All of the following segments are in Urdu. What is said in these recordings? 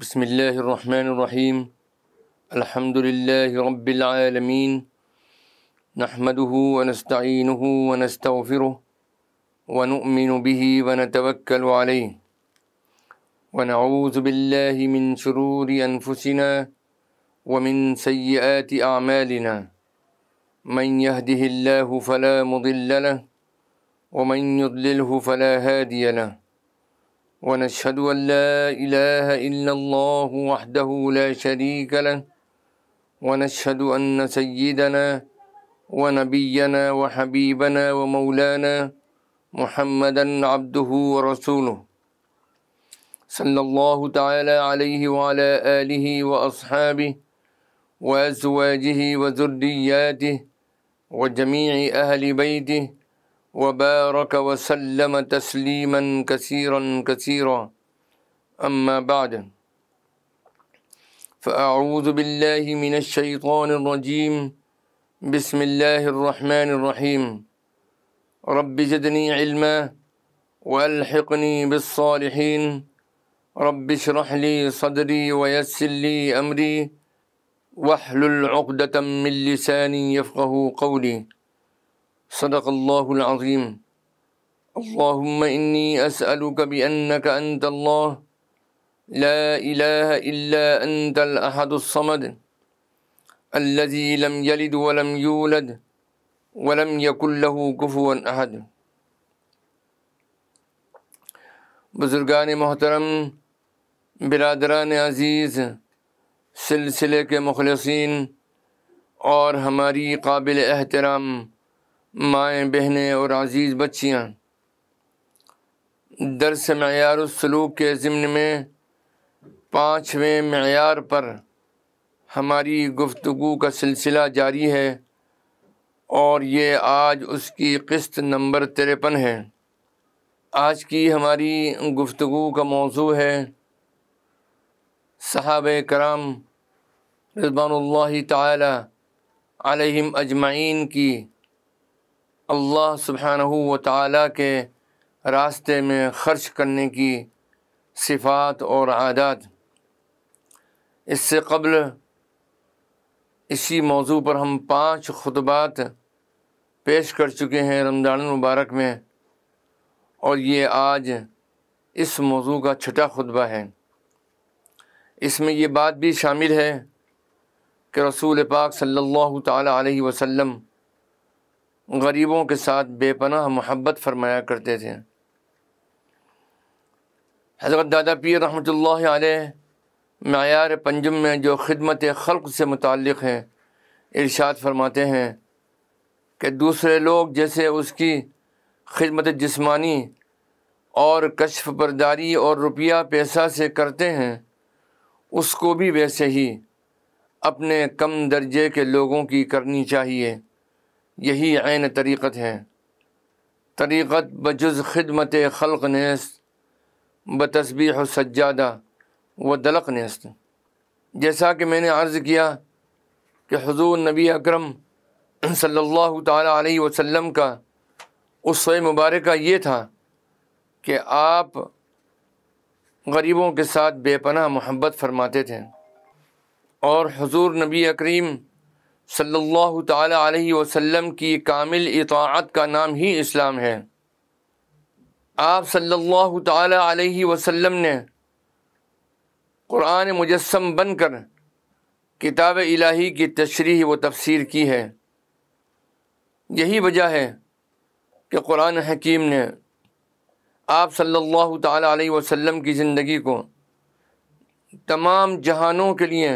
بسم اللہ الرحمن الرحیم الحمد للہ رب العالمین نحمده ونستعینه ونستغفره ونؤمن به ونتوکل علیہ ونعوذ باللہ من شرور أنفسنا ومن سیئات أعمالنا. من يهده الله فلا مضل له ومن يضلله فلا هادي له. ونشهد أن لا إله إلا الله وحده لا شريك له ونشهد أن سيدنا ونبينا وحبيبنا ومولانا محمدا عبده ورسوله. صلى الله تعالى عليه وعلى آله وأصحابه وأزواجه وذرياته وجميع أهل بيته وبارك وسلم تسليما كثيرا كثيرا. أما بعد فأعوذ بالله من الشيطان الرجيم. بسم الله الرحمن الرحيم. رب زدني علما وألحقني بالصالحين. رب اشرح لي صدري ويسر لي أمري واحلل عقدة من لساني يفقه قولي. صدق اللہ العظیم اللہم انی اسألک بأنک أنت اللہ لا الہ إلا أنت الأحد الصمد. الذي لم يلد ولم يولد ولم يكن له كفوا أحد. بزرگان محترم برادران عزیز سلسلے کے مخلصین اور ہماری قابل احترام مائیں، بہنیں اور عزیز بچیاں۔ درس معیار السلوک کے ضمن میں پانچویں معیار پر ہماری گفتگو کا سلسلہ جاری ہے اور یہ آج اس کی قسط نمبر تریپن ہے۔ آج کی ہماری گفتگو کا موضوع ہے صحابہ کرام رضوان اللہ تعالی علیہم اجمعین کی۔ اللہ سبحانہ و تعالیٰ کے راستے میں خرچ کرنے کی صفات اور عادات۔ اس سے قبل اسی موضوع پر ہم پانچ خطبات پیش کر چکے ہیں رمضان المبارک میں، اور یہ آج اس موضوع کا چھٹا خطبہ ہے۔ اس میں یہ بات بھی شامل ہے کہ رسول پاک صلی اللہ تعالیٰ علیہ وسلم غریبوں کے ساتھ بے پناہ محبت فرمایا کرتے تھے۔ حضرت دادا پیر رحمۃ اللہ علیہ معیار پنجم میں جو خدمت خلق سے متعلق ہیں، ارشاد فرماتے ہیں کہ دوسرے لوگ جیسے اس کی خدمت جسمانی اور کشف برداری اور روپیہ پیسہ سے کرتے ہیں، اس کو بھی ویسے ہی اپنے کم درجے کے لوگوں کی کرنی چاہیے۔ یہی عین طریقت ہے۔ طریقت بجز خدمت خلق نیست بتصبیح و سجادہ و دلق نیست۔ جیسا کہ میں نے عرض کیا کہ حضور نبی اکرم صلی اللہ تعالیٰ علیہ وسلم کا اس مبارکہ یہ تھا کہ آپ غریبوں کے ساتھ بے پناہ محبت فرماتے تھے۔ اور حضور نبی اکریم صلی اللہ تعالیٰ علیہ وسلم کی کامل اطاعت کا نام ہی اسلام ہے۔ آپ صلی اللہ تعالیٰ علیہ وسلم نے قرآن مجسم بن کر کتاب الہی کی تشریح و تفسیر کی ہے۔ یہی وجہ ہے کہ قرآن حکیم نے آپ صلی اللہ تعالیٰ علیہ وسلم کی زندگی کو تمام جہانوں کے لیے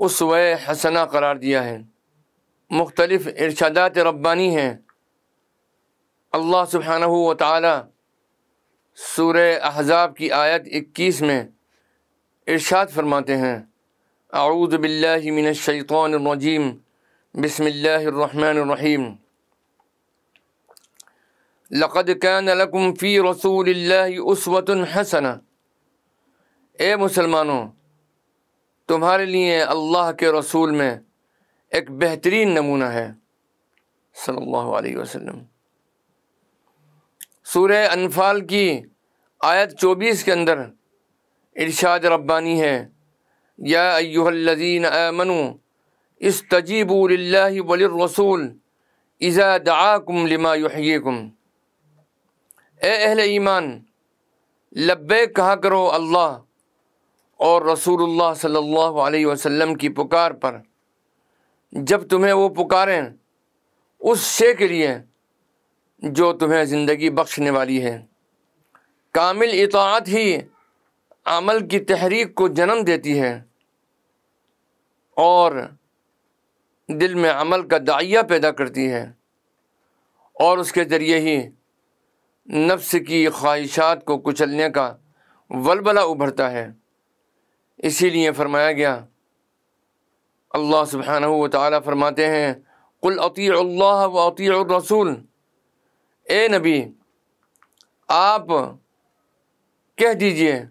اس حسنہ قرار دیا ہے۔ مختلف ارشادات ربانی ہیں۔ اللہ سبحانہ و تعالی سور احزاب کی آیت اکیس میں ارشاد فرماتے ہیں۔ اعوذ باللہ من الشیطان الرجیم۔ بسم اللہ الرحمن الرحیم۔ لقد كان لكم في رسول اللہ اسوۃ حسنہ۔ اے مسلمانوں تمہارے لیے اللہ کے رسول میں ایک بہترین نمونہ ہے۔ صلی اللہ علیہ وسلم۔ سورہ انفال کی آیت چوبیس کے اندر ارشاد ربانی ہے۔ یا ایوہ الذین آمنوا استجیبوا للہ وللرسول اذا دعاکم لما یحییکم۔ اے اہل ایمان لبے کہا کرو اللہ اور رسول اللہ صلی اللہ علیہ وسلم کی پکار پر جب تمہیں وہ پکاریں، اس شے کے لیے جو تمہیں زندگی بخشنے والی ہے۔ کامل اطاعت ہی عمل کی تحریک کو جنم دیتی ہے۔ اور دل میں عمل کا دائیہ پیدا کرتی ہے۔ اور اس کے ذریعے ہی نفس کی خواہشات کو کچلنے کا ولبلا ابھرتا ہے۔ اسی لیے فرمایا گیا۔ اللہ سبحانہ و تعالیٰ فرماتے ہیں، قل عطی اللہ و عطی الرسول۔ اے نبی، آپ کہہ دیجیے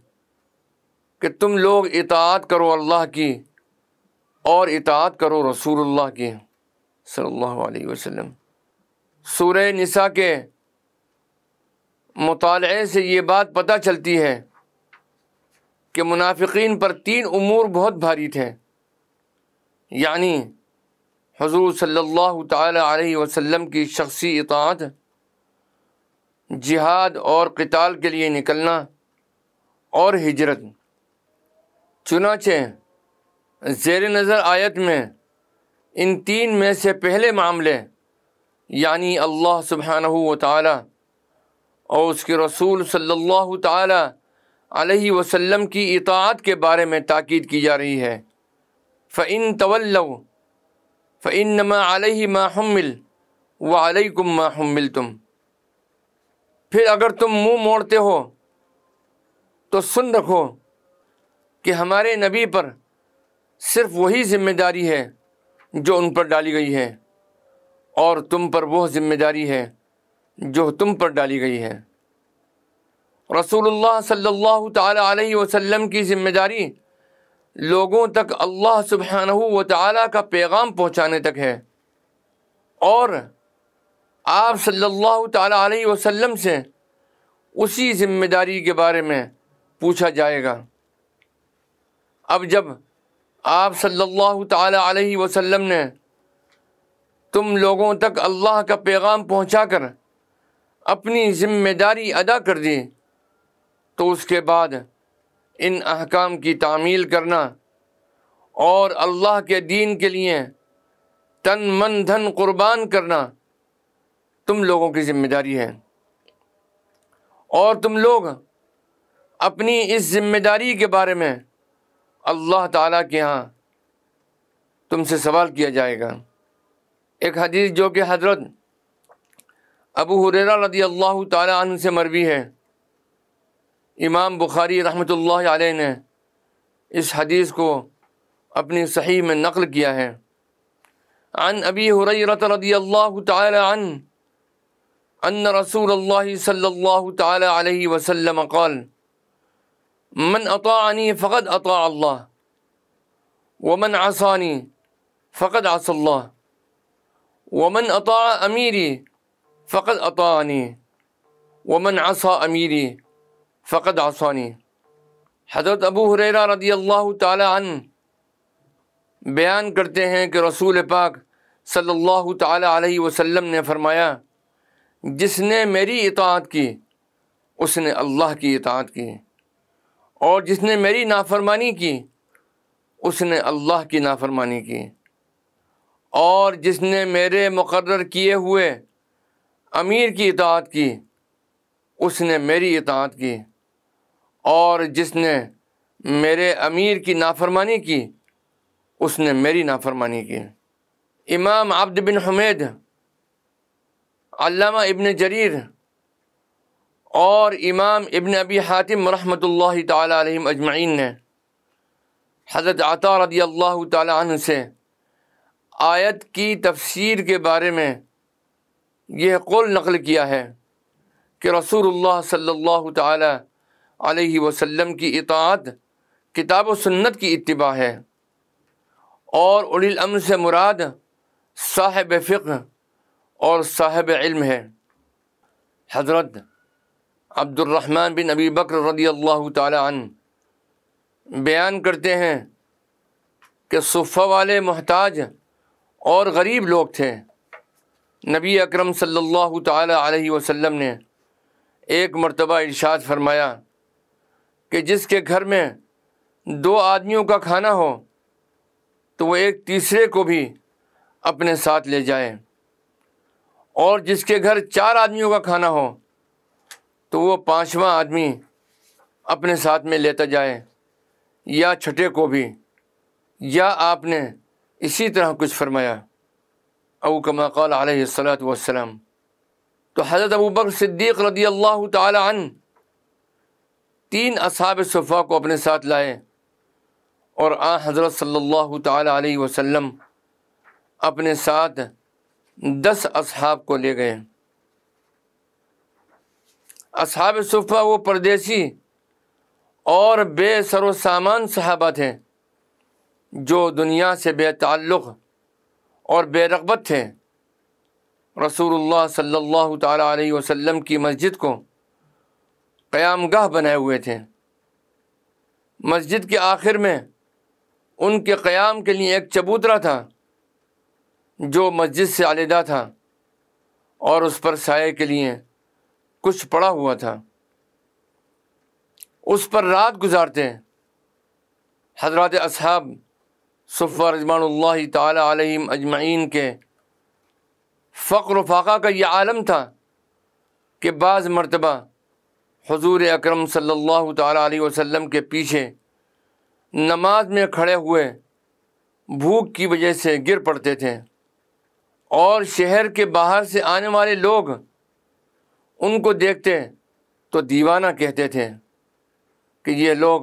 کہ تم لوگ اطاعت کرو اللہ کی اور اطاعت کرو رسول اللہ کی۔ صلی اللہ علیہ وسلم۔ سورہ نساء کے مطالعے سے یہ بات پتہ چلتی ہے کہ منافقین پر تین امور بہت بھاری تھے۔ یعنی حضور صلی اللہ تعالی علیہ وسلم کی شخصی اطاعت، جہاد اور قتال کے لیے نکلنا اور ہجرت۔ چنانچہ زیر نظر آیت میں ان تین میں سے پہلے معاملے یعنی اللہ سبحانہ و تعالی اور اس کے رسول صلی اللہ تعالی علیہ وسلم کی اطاعت کے بارے میں تاکید کی جا رہی ہے۔ فعن طول فعن نما علیہ محمل و علیہ کم محمل تم پھر اگر تم منہ موڑتے ہو، تو سن رکھو کہ ہمارے نبی پر صرف وہی ذمہ داری ہے جو ان پر ڈالی گئی ہے، اور تم پر وہ ذمہ داری ہے جو تم پر ڈالی گئی ہے۔ رسول اللہ صلی اللہ تعالیٰ علیہ وسلم کی ذمہ داری لوگوں تک اللہ سبحانہ و تعالیٰ کا پیغام پہنچانے تک ہے۔ اور آپ صلی اللہ تعالیٰ علیہ وسلم سے اسی ذمہ داری کے بارے میں پوچھا جائے گا۔ اب جب آپ صلی اللہ تعالیٰ علیہ وسلم نے تم لوگوں تک اللہ کا پیغام پہنچا کر اپنی ذمہ داری ادا کر دی تو اس کے بعد ان احکام کی تعمیل کرنا اور اللہ کے دین کے لیے تن من دھن قربان کرنا تم لوگوں کی ذمہ داری ہے۔ اور تم لوگ اپنی اس ذمہ داری کے بارے میں اللہ تعالیٰ کے ہاں تم سے سوال کیا جائے گا۔ ایک حدیث جو کہ حضرت ابو حریرہ رضی اللہ تعالیٰ عنہ سے مروی ہے۔ امام بخاری رحمۃ اللہ علیہ نے اس حدیث کو اپنی صحیح میں نقل کیا ہے۔ عن ابی حریرت رضی اللہ تعالی عنہ ان رسول اللہ صلی اللہ تعالی علیہ وسلم قال، من اطاعنی فقد اطاع اللہ، ومن عصانی فقد عص اللہ، ومن اطاع امیری فقد اطاعنی، ومن عصا امیری فقد عصانی حضرت ابو حریرہ رضی اللہ تعالی عنہ بیان کرتے ہیں کہ رسول پاک صلی اللہ تعالی علیہ وسلم نے فرمایا، جس نے میری اطاعت کی، اس نے اللہ کی اطاعت کی۔ اور جس نے میری نافرمانی کی، اس نے اللہ کی نافرمانی کی۔ اور جس نے میرے مقرر کیے ہوئے امیر کی اطاعت کی، اس نے میری اطاعت کی۔ اور جس نے میرے امیر کی نافرمانی کی، اس نے میری نافرمانی کی۔ امام عبد بن حمید، علامہ ابن جریر، اور امام ابن ابی حاتم رحمۃ اللہ تعالیٰ علیہ اجمعین نے حضرت عطا رضی اللہ تعالیٰ عنہ سے آیت کی تفسیر کے بارے میں یہ قول نقل کیا ہے کہ رسول اللہ صلی اللہ تعالیٰ علیہ وسلم کی اطاعت کتاب و سنت کی اتباع ہے۔ اور اڑی الامر سے مراد صاحب فقہ اور صاحب علم ہے۔ حضرت عبد الرحمن بن ابی بکر رضی اللہ تعالی عنہ بیان کرتے ہیں کہ صفہ والے محتاج اور غریب لوگ تھے۔ نبی اکرم صلی اللہ تعالیٰ علیہ وسلم نے ایک مرتبہ ارشاد فرمایا کہ جس کے گھر میں دو آدمیوں کا کھانا ہو، تو وہ ایک تیسرے کو بھی اپنے ساتھ لے جائے اور جس کے گھر چار آدمیوں کا کھانا ہو، تو وہ پانچواں آدمی اپنے ساتھ میں لیتا جائے یا چھٹے کو بھی، یا آپ نے اسی طرح کچھ فرمایا۔ او کما قال علیہ السلاۃ والسلام۔ تو حضرت ابو بکر صدیق رضی اللہ تعالی عنہ تین اصحاب صفحہ کو اپنے ساتھ لائے اور آ حضرت صلی اللہ تعالی علیہ وسلم اپنے ساتھ دس اصحاب کو لے گئے۔ اصحاب صفحہ وہ پردیسی اور بے سر و سامان صحابہ تھے جو دنیا سے بے تعلق اور بے رغبت تھے۔ رسول اللہ صلی اللہ تعالیٰ علیہ وسلم کی مسجد کو قیام گاہ بنائے ہوئے تھے۔ مسجد کے آخر میں ان کے قیام کے لیے ایک چبوترا تھا جو مسجد سے علیحدہ تھا اور اس پر سائے کے لیے کچھ پڑا ہوا تھا۔ اس پر رات گزارتے حضرات اصحاب صفہ رضمان اللہ تعالیٰ علیہم اجمعین کے فقر و فاقہ کا یہ عالم تھا کہ بعض مرتبہ حضور اکرم صلی اللہ تعالیٰ علیہ وسلم کے پیچھے نماز میں کھڑے ہوئے بھوک کی وجہ سے گر پڑتے تھے۔ اور شہر کے باہر سے آنے والے لوگ ان کو دیکھتے تو دیوانہ کہتے تھے کہ یہ لوگ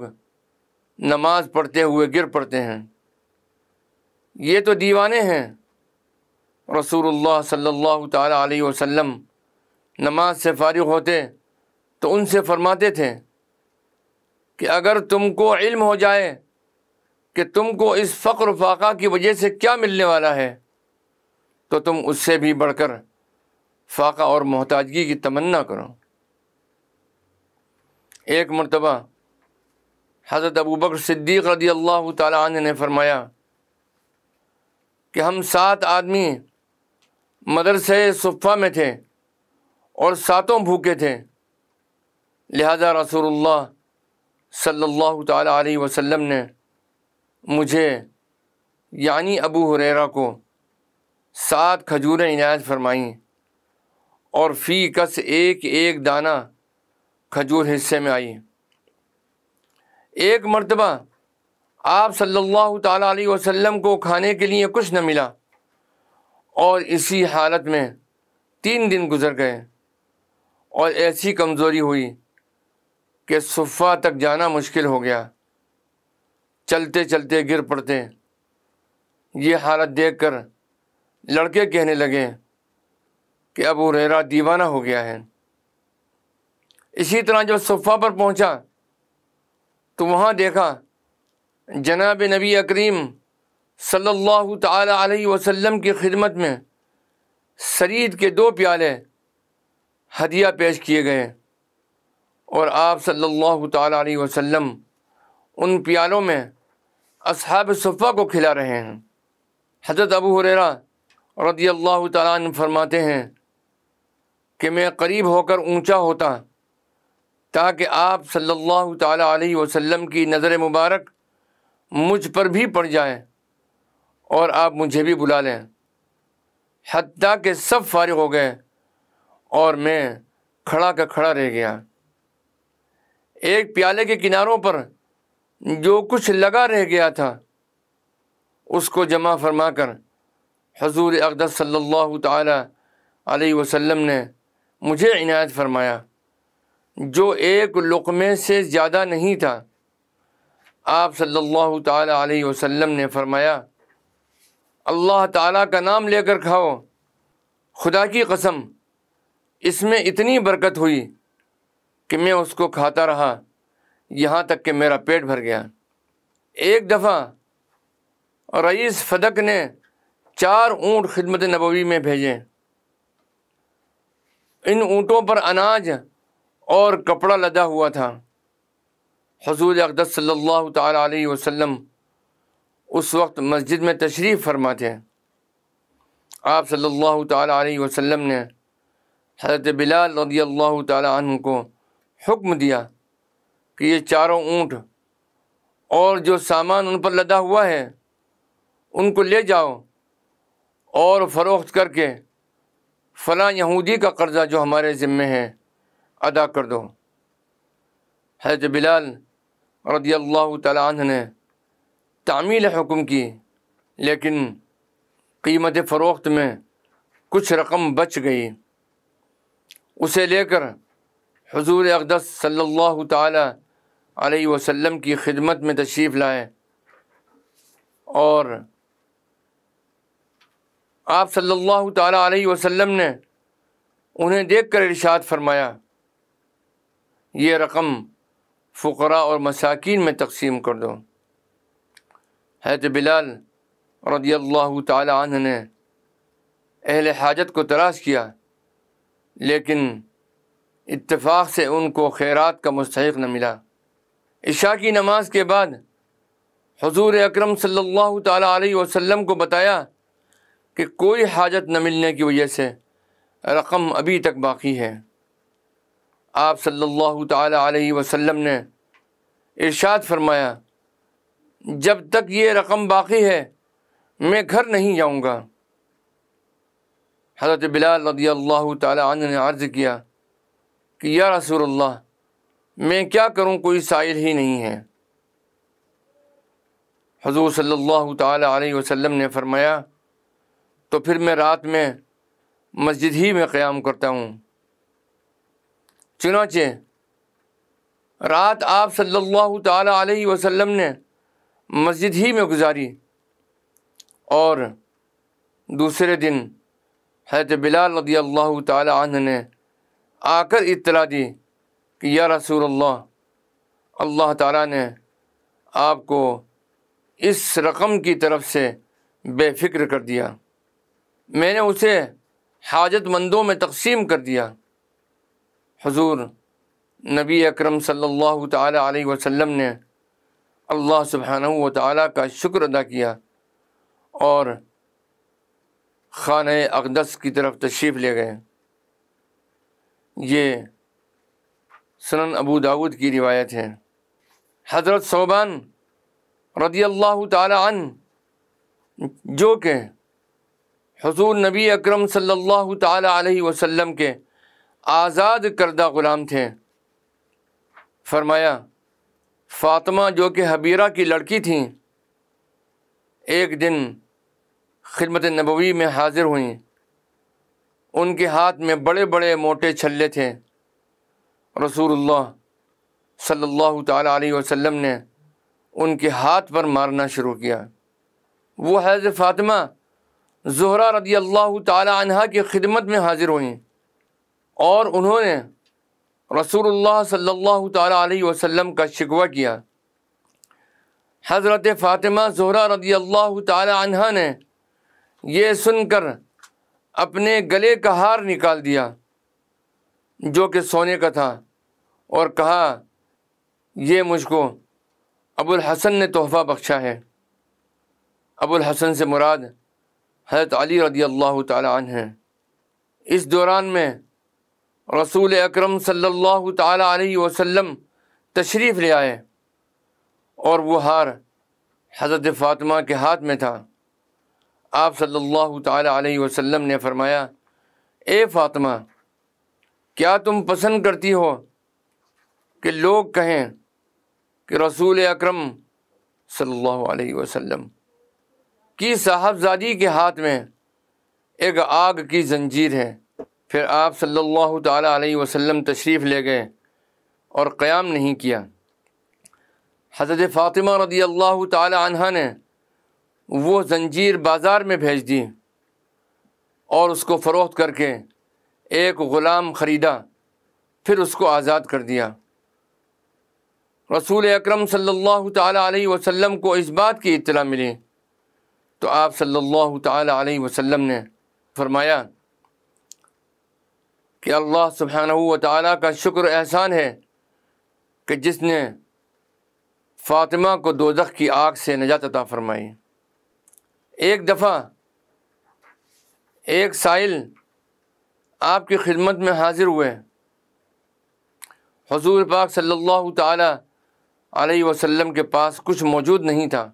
نماز پڑھتے ہوئے گر پڑتے ہیں۔ یہ تو دیوانے ہیں۔ رسول اللہ صلی اللہ تعالیٰ علیہ وسلم نماز سے فارغ ہوتے تو ان سے فرماتے تھے کہ اگر تم کو علم ہو جائے کہ تم کو اس فقر فاقہ کی وجہ سے کیا ملنے والا ہے، تو تم اس سے بھی بڑھ کر فاقہ اور محتاجگی کی تمنا کرو۔ ایک مرتبہ حضرت ابو بکر صدیق رضی اللہ تعالیٰ عنہ نے فرمایا کہ ہم سات آدمی مدرسے صفہ میں تھے اور ساتوں بھوکے تھے۔ لہذا رسول اللہ صلی اللہ تعالیٰ علیہ وسلم نے مجھے یعنی ابو حریرا کو سات کھجوریں عنایت فرمائیں اور فی کس ایک ایک دانہ کھجور حصے میں آئی ایک مرتبہ آپ صلی اللہ تعالیٰ علیہ وسلم کو کھانے کے لیے کچھ نہ ملا اور اسی حالت میں تین دن گزر گئے اور ایسی کمزوری ہوئی۔ کہ صفحہ تک جانا مشکل ہو گیا۔ چلتے چلتے گر پڑتے۔ یہ حالت دیکھ کر لڑکے کہنے لگے کہ ابو ریرا دیوانہ ہو گیا ہے۔ اسی طرح جب صفحہ پر پہنچا تو وہاں دیکھا جناب نبی اکریم صلی اللہ تعالی علیہ وسلم کی خدمت میں سرید کے دو پیالے ہدیہ پیش کیے گئے۔ اور آپ صلی اللہ تعالیٰ علیہ وسلم ان پیالوں میں اصحاب صفحہ کو کھلا رہے ہیں۔ حضرت ابو حریرا رضی اللہ تعالیٰ عنہ فرماتے ہیں کہ میں قریب ہو کر اونچا ہوتا تاکہ آپ صلی اللہ تعالیٰ علیہ وسلم کی نظر مبارک مجھ پر بھی پڑ جائے اور آپ مجھے بھی بلا لیں۔ حتیٰ کہ سب فارغ ہو گئے اور میں کھڑا کا کھڑا رہ گیا۔ ایک پیالے کے کناروں پر جو کچھ لگا رہ گیا تھا، اس کو جمع فرما کر حضور اقدس صلی اللہ تعالی علیہ وسلم نے مجھے عنایت فرمایا۔ جو ایک لقمے سے زیادہ نہیں تھا، آپ صلی اللہ تعالیٰ علیہ وسلم نے فرمایا، اللہ تعالیٰ کا نام لے کر کھاؤ، خدا کی قسم، اس میں اتنی برکت ہوئی۔ کہ میں اس کو کھاتا رہا، یہاں تک کہ میرا پیٹ بھر گیا۔ ایک دفعہ رئیس فدق نے چار اونٹ خدمت نبوی میں بھیجے۔ ان اونٹوں پر اناج اور کپڑا لدا ہوا تھا۔ حضور اقدس صلی اللہ تعالیٰ علیہ وسلم اس وقت مسجد میں تشریف فرماتے ہیں۔ آپ صلی اللہ تعالیٰ علیہ وسلم نے حضرت بلال رضی اللہ تعالیٰ عنہ کو حکم دیا کہ یہ چاروں اونٹ اور جو سامان ان پر لدا ہوا ہے، ان کو لے جاؤ اور فروخت کر کے فلاں یہودی کا قرضہ جو ہمارے ذمے ہے ادا کر دو۔ حضرت بلال رضی اللہ تعالیٰ عنہ نے تعمیل حکم کی، لیکن قیمت فروخت میں کچھ رقم بچ گئی۔ اسے لے کر حضور اقدس صلی اللہ تعالیٰ علیہ وسلم کی خدمت میں تشریف لائے۔ اور آپ صلی اللہ تعالیٰ علیہ وسلم نے انہیں دیکھ کر ارشاد فرمایا، یہ رقم فقراء اور مساکین میں تقسیم کر دو۔ حید بلال رضی اللہ تعالیٰ عنہ نے اہل حاجت کو تلاش کیا، لیکن اتفاق سے ان کو خیرات کا مستحق نہ ملا۔ عشاء کی نماز کے بعد حضور اکرم صلی اللہ تعالیٰ علیہ وسلم کو بتایا کہ کوئی حاجت نہ ملنے کی وجہ سے رقم ابھی تک باقی ہے۔ آپ صلی اللہ تعالیٰ علیہ وسلم نے ارشاد فرمایا، جب تک یہ رقم باقی ہے، میں گھر نہیں جاؤں گا۔ حضرت بلال رضی اللہ تعالیٰ عنہ نے عرض کیا کہ یا رسول اللہ، میں کیا کروں؟ کوئی سائل ہی نہیں ہے۔ حضور صلی اللہ تعالیٰ علیہ وسلم نے فرمایا، تو پھر میں رات میں مسجد ہی میں قیام کرتا ہوں۔ چنانچہ، رات آپ صلی اللہ تعالیٰ علیہ وسلم نے مسجد ہی میں گزاری۔ اور دوسرے دن حضرت بلال رضی اللہ تعالیٰ عنہ نے آ کر اطلاع دی کہ یا رسول اللہ اللہ تعالیٰ نے آپ کو اس رقم کی طرف سے بے فکر کر دیا۔ میں نے اسے حاجت مندوں میں تقسیم کر دیا۔ حضور نبی اکرم صلی اللہ تعالیٰ علیہ وسلم نے اللہ سبحانہ و تعالیٰ کا شکر ادا کیا اور خانہ اقدس کی طرف تشریف لے گئے۔ یہ سنن ابو داود کی روایت ہے۔ حضرت صوبان رضی اللہ تعالیٰ عنہ، جو کہ حضور نبی اکرم صلی اللہ تعالیٰ علیہ وسلم کے آزاد کردہ غلام تھے۔ فرمایا، فاطمہ جو کہ حبیرہ کی لڑکی تھیں ایک دن خدمت نبوی میں حاضر ہوئیں۔ ان کے ہاتھ میں بڑے بڑے موٹے چھلے تھے۔ رسول اللہ صلی اللہ تعالیٰ علیہ وسلم نے ان کے ہاتھ پر مارنا شروع کیا۔ وہ حضرت فاطمہ زہرہ رضی اللہ تعالیٰ عنہ کی خدمت میں حاضر ہوئیں اور انہوں نے رسول اللہ صلی اللہ تعالیٰ علیہ وسلم کا شکوہ کیا۔ حضرت فاطمہ زہرہ رضی اللہ تعالیٰ عنہ نے یہ سن کر اپنے گلے کا ہار نکال دیا، جو کہ سونے کا تھا، اور کہا، یہ مجھ کو ابو الحسن نے تحفہ بخشا ہے۔ ابو الحسن سے مراد حضرت علی رضی اللہ تعالیٰ عنہ ہیں۔ اس دوران میں رسول اکرم صلی اللہ تعالیٰ علیہ وسلم تشریف لے آئے، اور وہ ہار حضرت فاطمہ کے ہاتھ میں تھا۔ آپ صلی اللہ تعالیٰ علیہ وسلم نے فرمایا، اے فاطمہ، کیا تم پسند کرتی ہو کہ لوگ کہیں کہ رسول اکرم صلی اللہ علیہ وسلم کی صاحبزادی کے ہاتھ میں ایک آگ کی زنجیر ہے، پھر آپ صلی اللہ تعالیٰ علیہ وسلم تشریف لے گئے اور قیام نہیں کیا؟ حضرت فاطمہ رضی اللہ تعالیٰ عنہ نے وہ زنجیر بازار میں بھیج دی اور اس کو فروخت کر کے ایک غلام خریدا، پھر اس کو آزاد کر دیا۔ رسول اکرم صلی اللہ تعالیٰ علیہ وسلم کو اس بات کی اطلاع ملی۔ تو آپ صلی اللہ تعالیٰ علیہ وسلم نے فرمایا کہ اللہ سبحانہ و تعالیٰ کا شکر احسان ہے کہ جس نے فاطمہ کو دوزخ کی آگ سے نجات عطا فرمائی۔ ایک دفعہ ایک سائل آپ کی خدمت میں حاضر ہوئے۔ حضور پاک صلی اللہ تعالیٰ علیہ وسلم کے پاس کچھ موجود نہیں تھا۔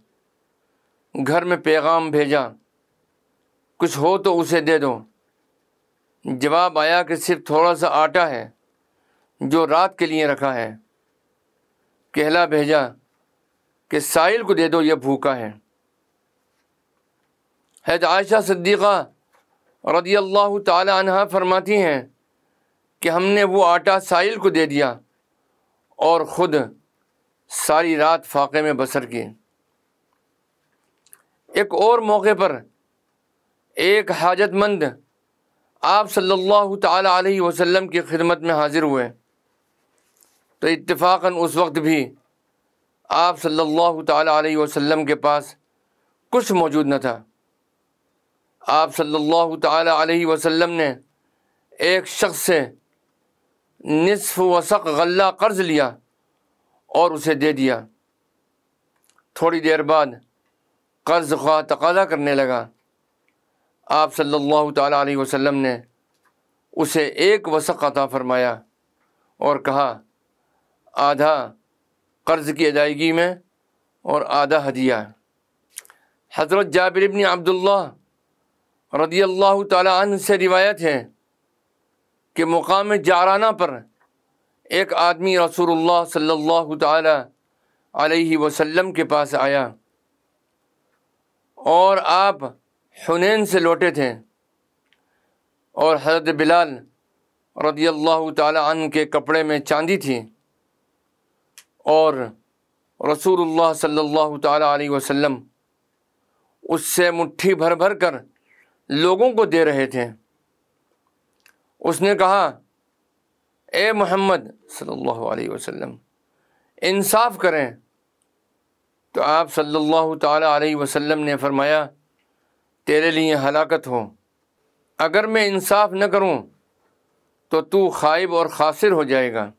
گھر میں پیغام بھیجا۔ کچھ ہو تو اسے دے دو۔ جواب آیا کہ صرف تھوڑا سا آٹا ہے جو رات کے لیے رکھا ہے۔ کہلا بھیجا کہ سائل کو دے دو، یہ بھوکا ہے۔ حید عائشہ صدیقہ رضی اللہ تعالی عنہ فرماتی ہیں کہ ہم نے وہ آٹا سائل کو دے دیا اور خود ساری رات فاقے میں بسر کی ایک اور موقع پر ایک حاجت مند آپ صلی اللہ تعالی علیہ وسلم کی خدمت میں حاضر ہوئے۔ تو اتفاقاً اس وقت بھی آپ صلی اللہ تعالیٰ علیہ وسلم کے پاس کچھ موجود نہ تھا۔ آپ صلی اللہ تعالیٰ علیہ وسلم نے ایک شخص سے نصف وسق غلہ قرض لیا اور اسے دے دیا۔ تھوڑی دیر بعد قرض خواہ تقاضا کرنے لگا۔ آپ صلی اللہ تعالیٰ علیہ وسلم نے اسے ایک وسق عطا فرمایا اور کہا، آدھا قرض کی ادائیگی میں اور آدھا ہدیہ۔ حضرت جابر ابن عبداللہ رضی اللہ تعالیٰ عنہ سے روایت ہے کہ مقام جارانہ پر ایک آدمی رسول اللہ صلی اللہ تعالیٰ علیہ وسلم کے پاس آیا اور آپ حنین سے لوٹے تھے اور حضرت بلال رضی اللہ تعالیٰ عنہ کے کپڑے میں چاندی تھی اور رسول اللہ صلی اللہ تعالیٰ علیہ وسلم اس سے مٹھی بھر بھر کر لوگوں کو دے رہے تھے۔ اس نے کہا، اے محمد صلی اللہ علیہ وسلم، انصاف کریں۔ تو آپ صلی اللہ تعالیٰ علیہ وسلم نے فرمایا، تیرے لیے ہلاکت ہو۔ اگر میں انصاف نہ کروں، تو تو خائب اور خاصر ہو جائے گا۔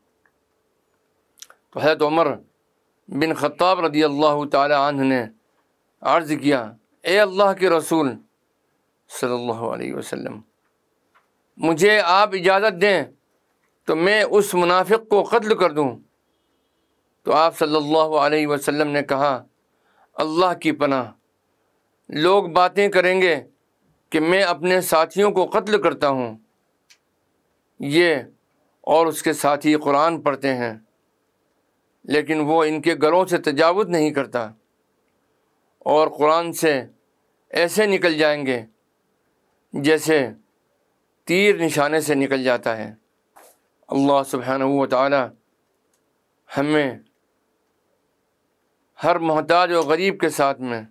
تو حضرت عمر بن خطاب رضی اللہ تعالی عنہ نے عرض کیا، اے اللہ کے رسول صلی اللہ علیہ وسلم۔ مجھے آپ اجازت دیں تو میں اس منافق کو قتل کر دوں۔ تو آپ صلی اللہ علیہ وسلم نے کہا، اللہ کی پناہ۔ لوگ باتیں کریں گے کہ میں اپنے ساتھیوں کو قتل کرتا ہوں۔ یہ اور اس کے ساتھی قرآن پڑھتے ہیں۔ لیکن وہ ان کے گھروں سے تجاوز نہیں کرتا۔ اور قرآن سے ایسے نکل جائیں گے جیسے تیر نشانے سے نکل جاتا ہے۔ اللہ سبحانہ و تعالی ہمیں ہر محتاج و غریب کے ساتھ میں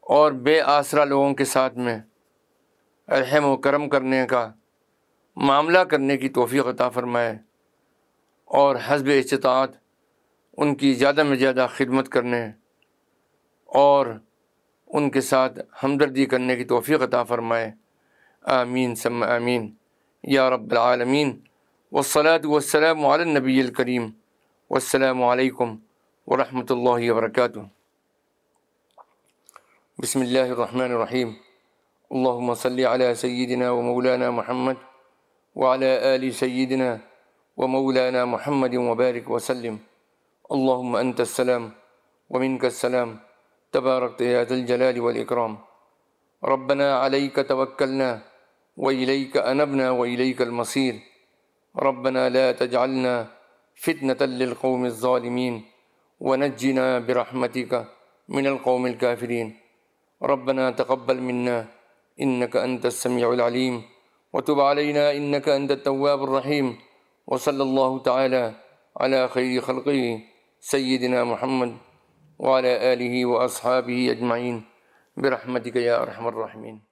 اور بے آسرا لوگوں کے ساتھ میں رحم و کرم کرنے کا معاملہ کرنے کی توفیق عطا فرمائے اور حسب استطاعت ان کی زیادہ میں زیادہ خدمت کرنے اور ان کے ساتھ ہمدردی کرنے کی توفیق عطا فرمائے آمین سم آمین یا رب العالمین والصلاة والسلام علی النبی الکریم والسلام علیکم ورحمۃ اللہ وبرکاتہ بسم اللہ الرحمن الرحیم اللہم صلی علی سیدنا و مولانا محمد وعلى آل سیدنا و مولانا محمد وبارک وسلم اللهم أنت السلام ومنك السلام تبارك يا ذا الجلال والإكرام. ربنا عليك توكلنا وإليك أنبنا وإليك المصير. ربنا لا تجعلنا فتنة للقوم الظالمين ونجنا برحمتك من القوم الكافرين. ربنا تقبل منا إنك أنت السميع العليم. وتب علينا إنك أنت التواب الرحيم. وصلى الله تعالى على خير خلقه سیدنا محمد وعلى آله وأصحابه أجمعين. برحمتك يا أرحم الراحمين.